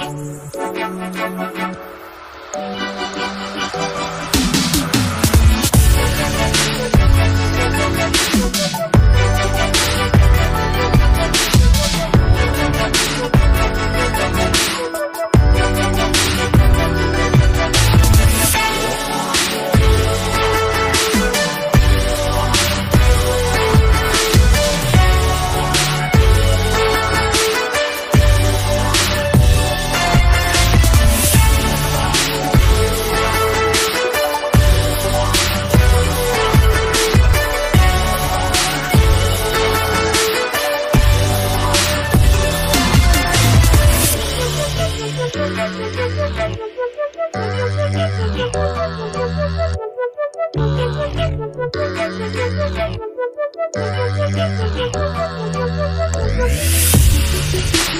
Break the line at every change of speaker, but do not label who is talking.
Thank you. Thank you.